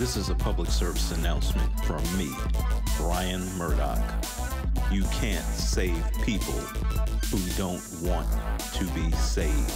This is a public service announcement from me, Brian Murdoch. You can't save people who don't want to be saved.